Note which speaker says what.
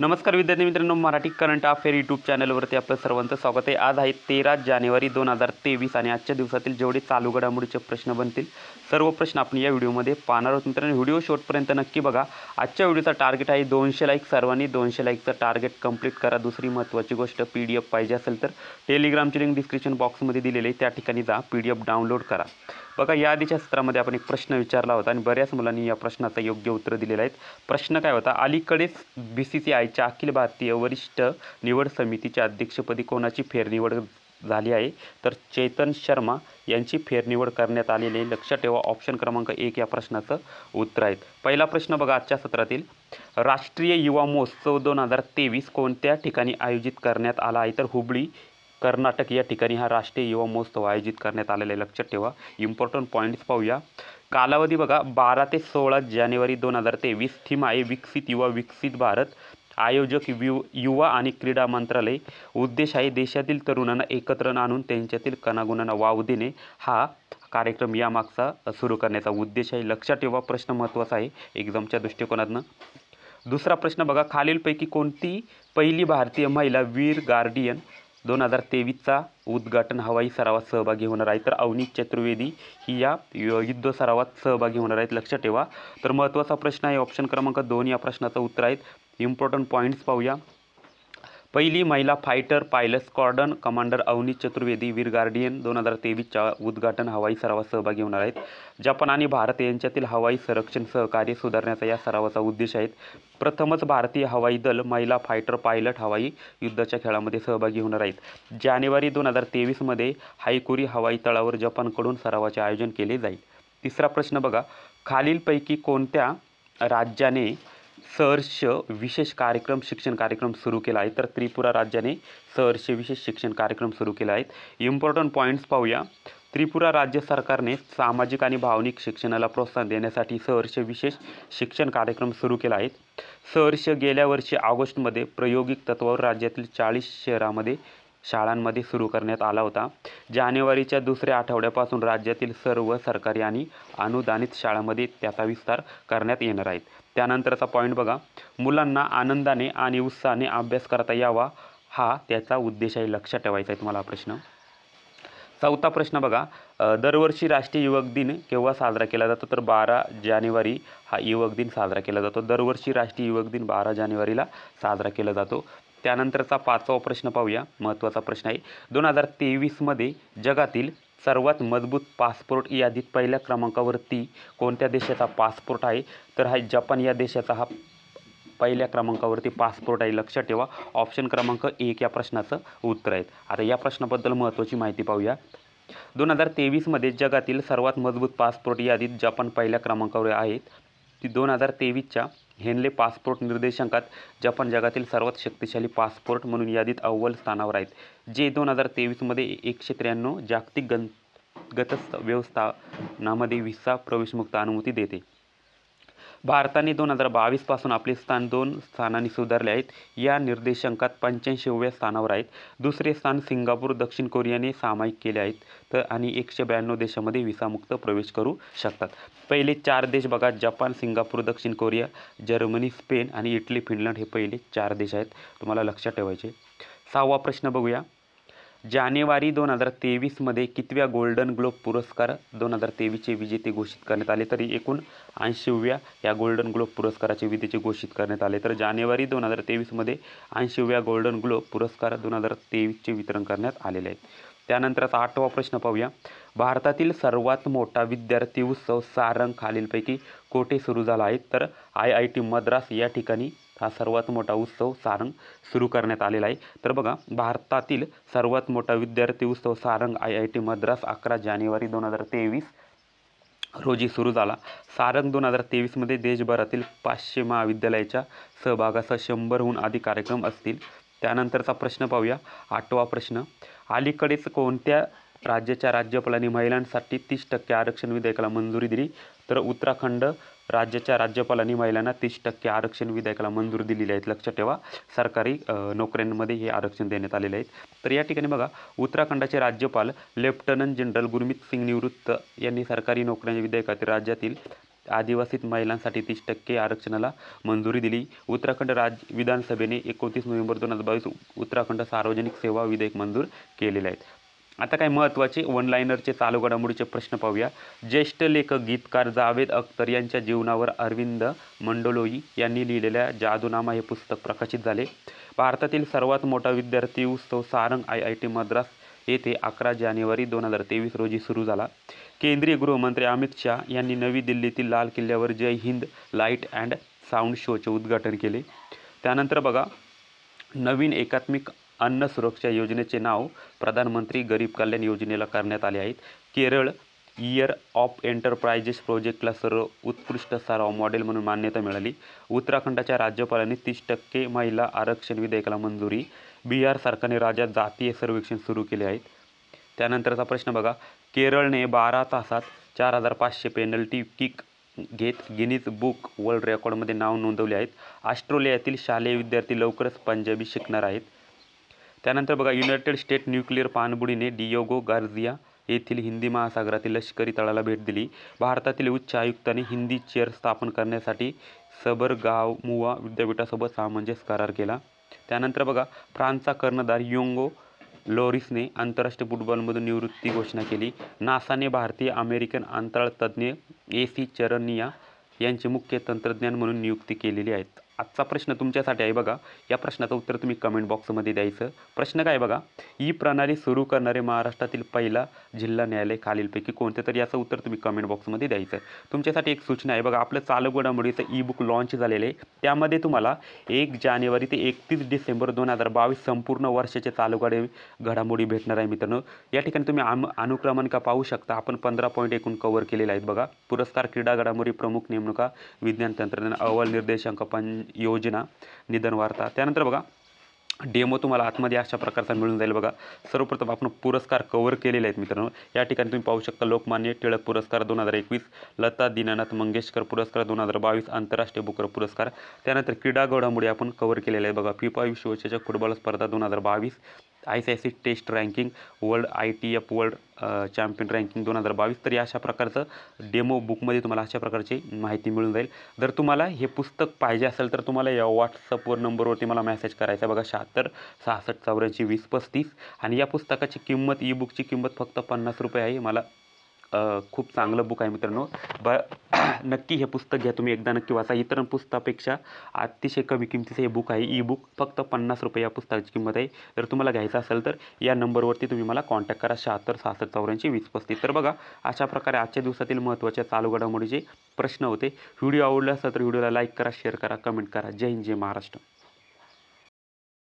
Speaker 1: नमस्कार विद्यार्थी मित्रांनो मराठी करंट अफेअर यूट्यूब चॅनलवरती आपलं सर्वांचं स्वागत आहे. आज आहे तेरा जानेवारी दोन हजार तेवीस आणि आजच्या दिवसातील जेवढे चालू घडामोडीचे प्रश्न बनतील सर्व प्रश्न आपण या व्हिडिओमध्ये पाहणार आहोत. मित्रांनो व्हिडिओ शॉर्टपर्यंत नक्की बघा. आजच्या व्हिडिओचा टार्गेट आहे दोनशे लाईक सर्वांनी दोनशे लाईकचं टार्गेट कंप्लीट करा. दुसरी महत्त्वाची गोष्ट पी डी एफ पाहिजे असेल तर टेलिग्रामची लिंक डिस्क्रिप्शन बॉक्समध्ये दिलेली आहे. त्या ठिकाणी जा पी डी एफ डाउनलोड करा. बघा या आधीच्या सत्रामध्ये आपण एक प्रश्न विचारला होता आणि बऱ्याच मुलांनी या प्रश्नाचं योग्य उत्तर दिलेलं आहे. प्रश्न काय होता? अलीकडेच बी सी सी आय आयच्या अखिल भारतीय वरिष्ठ निवड समितीच्या अध्यक्षपदी कोणाची फेरनिवड झाली आहे? तर चेतन शर्मा यांची फेरनिवड करण्यात आलेली आहे. लक्षात ठेवा ऑप्शन क्रमांक एक या प्रश्नाचं उत्तर आहे. पहिला प्रश्न बघा आजच्या सत्रातील. राष्ट्रीय युवा महोत्सव दोन हजार तेवीस कोणत्या ठिकाणी आयोजित करण्यात आला आहे? तर हुबळी कर्नाटक या ठिकाणी हा राष्ट्रीय युवा महोत्सव आयोजित करण्यात आलेला आहे. लक्षात ठेवा इम्पॉर्टंट पॉईंट्स पाहूया. कालावधी बघा बारा ते सोळा जानेवारी दोन हजार तेवीस थीम आहे विकसित युवा विकसित भारत. आयोजक यु युवा आणि क्रीडा मंत्रालय उद्देश आहे देशातील तरुणांना एकत्र आणून त्यांच्यातील कणागुणांना वाव देणे हा कार्यक्रम यामागचा सुरू करण्याचा उद्देश आहे. लक्षात ठेवा प्रश्न महत्त्वाचा आहे एक्झामच्या दृष्टिकोनातनं. दुसरा प्रश्न बघा खालीलपैकी कोणती पहिली भारतीय महिला वीर गार्डियन दोन हजार तेवीसचा उद्घाटन हवाई सरावात सहभागी होणार आहे? तर अवनी चतुर्वेदी ही या युद्ध सरावात सहभागी होणार आहेत. लक्षात ठेवा. तर महत्त्वाचा प्रश्न आहे ऑप्शन क्रमांक दोन या प्रश्नाचं उत्तर आहेत. इम्पॉर्टंट पॉईंट्स पाहूया. पहिली महिला fighter pilot squadron commander Avneet Chaturvedi Veer Guardian दोन हजार तेवीसच्या उद्घाटन हवाई सरावात सहभागी होणार आहेत. जपान आणि भारत यांच्यातील हवाई संरक्षण सहकार्य सुधारण्याचा या सरावाचा उद्देश आहे. प्रथमच भारतीय हवाई दल महिला फायटर पायलट हवाई युद्धाच्या खेळामध्ये सहभागी होणार आहेत. जानेवारी दोन हजार तेवीसमध्ये हायकुरी हवाई तळावर जपानकडून सरावाचे आयोजन केले जाईल. तिसरा प्रश्न बघा. खालीलपैकी कोणत्या राज्याने सहर्ष विशेष कार्यक्रम शिक्षण कार्यक्रम सुरू केला आहे. तर त्रिपुरा राज्याने सहर्ष विशेष शिक्षण कार्यक्रम सुरू केला आहेत इम्पॉर्टंट पॉईंट्स पाहूया. त्रिपुरा राज्य सरकारने सामाजिक आणि भावनिक शिक्षणाला प्रोत्साहन देण्यासाठी सहर्ष विशेष शिक्षण कार्यक्रम सुरू केला आहे. सहर्ष गेल्या वर्षी ऑगस्टमध्ये प्रायोगिक तत्वावर राज्यातील चाळीस शहरामध्ये शाळांमध्ये सुरू करण्यात आला होता. जानेवारीच्या दुसऱ्या आठवड्यापासून राज्यातील सर्व सरकारी आणि अनुदानित शाळांमध्ये त्याचा विस्तार करण्यात येणार आहेत त्यानंतरचा पॉईंट बघा. मुलांना आनंदाने आणि उत्साहाने अभ्यास करता यावा हा त्याचा उद्देश आहे लक्षात ठेवायचा आहे तुम्हाला प्रश्न. चौथा प्रश्न बघा. दरवर्षी राष्ट्रीय युवक दिन केव्हा साजरा केला जातो? तर बारा जानेवारी हा युवक दिन साजरा केला जातो. दरवर्षी राष्ट्रीय युवक दिन बारा जानेवारीला साजरा केला जातो. त्यानंतरचा पाचवा प्रश्न पाहूया. महत्त्वाचा प्रश्न आहे. दोन हजार तेवीसमध्ये जगातील सर्वात मजबूत पासपोर्ट यादीत पहिल्या क्रमांकावरती कोणत्या देशाचा पासपोर्ट आहे? तर हा जपान या देशाचा हा पहिल्या क्रमांकावरती पासपोर्ट आहे. लक्षात ठेवा. ऑप्शन क्रमांक एक या प्रश्नाचं उत्तर आहे आता या प्रश्नाबद्दल महत्त्वाची माहिती पाहूया. दोन हजार तेवीसमध्ये जगातील सर्वात मजबूत पासपोर्ट यादीत जपान पहिल्या क्रमांकावर आहेत. ती दोन हजार तेवीसच्या हेनले पासपोर्ट निर्देशांकात जपान जगातील सर्वात शक्तिशाली पासपोर्ट म्हणून यादीत अव्वल स्थानावर आहेत जे दोन हजार तेवीसमध्ये एकशे त्र्याण्णव जागतिक गण गतस्थ व्यवस्थानामध्ये व्हिसा प्रवेशमुक्त अनुमती देते. भारताने दोन हजार बावीसपासून आपले स्थान दोन स्थानांनी सुधारले आहेत. या निर्देशांकात पंच्याऐंशीव्या स्थानावर आहेत. दुसरे स्थान सिंगापूर दक्षिण कोरियाने सामायिक केले आहेत. तर आणि एकशे ब्याण्णव देशामध्ये विसामुक्त प्रवेश करू शकतात. पहिले चार देश बघा जपान सिंगापूर दक्षिण कोरिया जर्मनी स्पेन आणि इटली फिनलंड हे पहिले चार देश आहेत. तुम्हाला लक्षात ठेवायचे. सहावा प्रश्न बघूया. जानेवारी दोन हजार तेवीसमध्ये कितव्या गोल्डन ग्लोब पुरस्कार दोन हजार तेवीसचे विजेते घोषित करण्यात आले? तरी एकूण ऐंशीव्या या गोल्डन ग्लोब पुरस्काराचे विजेते घोषित करण्यात आले. तर जानेवारी दोन हजार तेवीसमध्ये ऐंशीव्या गोल्डन ग्लोब पुरस्कार दोन हजार तेवीसचे वितरण करण्यात आलेले आहे त्यानंतरचा आठवा प्रश्न पाहूया. भारतातील सर्वात मोठा विद्यार्थी उत्सव सारंग खालीलपैकी कोठे सुरू झाला आहे? तर आय आय टी मद्रास या ठिकाणी हा सर्वात मोठा उत्सव सारंग सुरू करण्यात आलेला आहे. तर बघा भारतातील सर्वात मोठा विद्यार्थी उत्सव Saarang I I T Madras अकरा जानेवारी दोन हजार तेवीस रोजी सुरू झाला. सारंग दोन हजार तेवीसमध्ये देशभरातील पाचशे महाविद्यालयाच्या सहभागासह शंभरहून अधिक कार्यक्रम असतील. त्यानंतरचा प्रश्न पाहूया. आठवा प्रश्न अलीकडेच कोणत्या राज्याच्या राज्यपालांनी महिलांसाठी तीस टक्के आरक्षण विधेयकाला मंजुरी दिली? तर उत्तराखंड राज्याच्या राज्यपालांनी महिलांना तीस टक्के आरक्षण विधेयकाला मंजुरी दिलेली आहेत. लक्षात ठेवा सरकारी नोकऱ्यांमध्ये हे आरक्षण देण्यात आलेले आहेत. तर या ठिकाणी बघा उत्तराखंडाचे राज्यपाल लेफ्टनंट जनरल गुरमीत सिंग निवृत्त यांनी सरकारी नोकऱ्यांच्या विधेयकातील राज्यातील आदिवासीत महिलांसाठी तीस टक्के आरक्षणाला मंजुरी दिली. उत्तराखंड राज्य विधानसभेने एकोणतीस नोव्हेंबर दोन हजार बावीस उत्तराखंड सार्वजनिक सेवा विधेयक मंजूर केलेले आहेत. आता काय महत्त्वाचे वन लाईनरचे चालू घडामोडीचे प्रश्न पाहूया. ज्येष्ठ लेखक गीतकार जावेद अख्तर यांच्या जीवनावर अरविंद मंडलोई यांनी लिहिलेल्या जादूनामा हे पुस्तक प्रकाशित झाले. भारतातील सर्वात मोठा विद्यार्थी उत्सव Saarang I I T Madras येथे अकरा जानेवारी दोन हजार तेवीस रोजी सुरू झाला. केंद्रीय गृहमंत्री अमित शाह यांनी नवी दिल्लीतील लाल किल्ल्यावर Jai Hind light and sound शोचे उद्घाटन केले. त्यानंतर बघा नवीन एकात्मिक अन्न सुरक्षा योजनेचे नाव प्रधानमंत्री गरीब कल्याण योजनेला करण्यात आले आहेत. केरळ इयर ऑफ एंटरप्राइजेस प्रोजेक्टला सर्व उत्कृष्ट सराव मॉडेल म्हणून मान्यता मिळाली. उत्तराखंडाच्या राज्यपालांनी तीस टक्के महिला आरक्षण विधेयकाला मंजुरी. बिहार सरकारने राज्यात जातीय सर्वेक्षण सुरू केले आहेत. त्यानंतरचा प्रश्न बघा. केरळने बारा तासात चार हजार पाचशे पेनल्टी किक घेत गिनीज बुक वर्ल्ड रेकॉर्डमध्ये नाव नोंदवले आहेत. ऑस्ट्रेलियातील शालेय विद्यार्थी लवकरच पंजाबी शिकणार आहेत. त्यानंतर बघा युनायटेड स्टेट न्यूक्लिअर पाणबुडीने डियोगो गार्झिया येथील हिंदी महासागरातील लष्करी तळाला भेट दिली. भारतातील उच्च आयुक्तांनी हिंदी चेअर स्थापन करण्यासाठी सबरगामुआ विद्यापीठासोबत सामंजस्य करार केला. त्यानंतर बघा फ्रान्सचा कर्णधार योंगो लोरिसने आंतरराष्ट्रीय फुटबॉलमधून निवृत्ती घोषणा केली. नासाने भारतीय अमेरिकन अंतराळ तज्ज्ञ ए सी चरनिया यांची मुख्य तंत्रज्ञान म्हणून नियुक्ती केलेली आहेत. आजचा प्रश्न तुमच्यासाठी आहे बघा. या प्रश्नाचं उत्तर तुम्ही कमेंट बॉक्समध्ये द्यायचं. प्रश्न काय बघा? ई प्रणाली सुरू करणारे महाराष्ट्रातील पहिला जिल्हा न्यायालय खालीलपैकी कोणते? तर याचं उत्तर तुम्ही कमेंट बॉक्समध्ये द्यायचं. तुमच्यासाठी एक सूचना आहे बघा. आपलं चालू घडामोडीचं ई बुक लॉन्च झालेलं आहे. त्यामध्ये तुम्हाला एक जानेवारी ते एकतीस डिसेंबर दोन हजार बावीस संपूर्ण वर्षाचे चालू घडे घडामोडी भेटणार आहे मित्रांनो. या ठिकाणी तुम्ही आम अनुक्रमांका पाहू शकता. आपण पंधरा पॉईंट एकूण कव्हर केलेले आहेत बघा. पुरस्कार क्रीडा घडामोडी प्रमुख नेमणुका विज्ञान तंत्रज्ञान अहवाल निर्देशांक पण योजना निधन वार्ता. त्यानंतर बघा डेमो तुम्हाला आतमध्ये अशा प्रकारचा मिळून जाईल बघा. सर्वप्रथम आपण पुरस्कार कव्हर केलेले आहेत मित्रांनो. या ठिकाणी तुम्ही पाहू शकता लोकमान्य टिळक पुरस्कार दोन हजार एकवीस लता दीनानाथ मंगेशकर पुरस्कार दोन हजार बावीस आंतरराष्ट्रीय बुकर पुरस्कार. त्यानंतर क्रीडा घडामोडी आपण कव्हर केलेले आहे बघा. फिफा विश्वचषक फुटबॉल स्पर्धा दोन हजार बावीस I C I C test ranking world I T F world champion ranking दोन हजार बावीस. तर या अशा प्रकारचं डेमो बुकमध्ये तुम्हाला अशा प्रकारची माहिती मिळून जाईल. जर तुम्हाला हे पुस्तक पाहिजे असेल तर तुम्हाला या व्हॉट्सअपवर नंबरवरती मला मेसेज करायचा आहे. बघा शहात्तर सहासष्ट चौऱ्याऐंशी वीस पस्तीस. आणि या पुस्तकाची किंमत ई बुकची किंमत फक्त पन्नास रुपये आहे. मला खूप चांगलं बुक आहे मित्रांनो. ब नक्की हे पुस्तक घ्या तुम्ही. एकदा नक्की वाचा. इतर पुस्तकापेक्षा अतिशय कमी किमतीचं हे बुक आहे. ई बुक फक्त पन्नास रुपये या पुस्तकाची किंमत आहे. जर तुम्हाला घ्यायचं असेल तर या नंबरवरती तुम्ही मला कॉन्टॅक्ट करा. शहात्तर सहासष्ट चौऱ्याऐंशी वीस पस्तीस. तर बघा अशा प्रकारे आजच्या दिवसातील महत्त्वाच्या चालू घडामोडीचे प्रश्न होते. व्हिडिओ आवडला असेल तर व्हिडिओला लाईक करा शेअर करा कमेंट करा. जय हिंद जय महाराष्ट्र.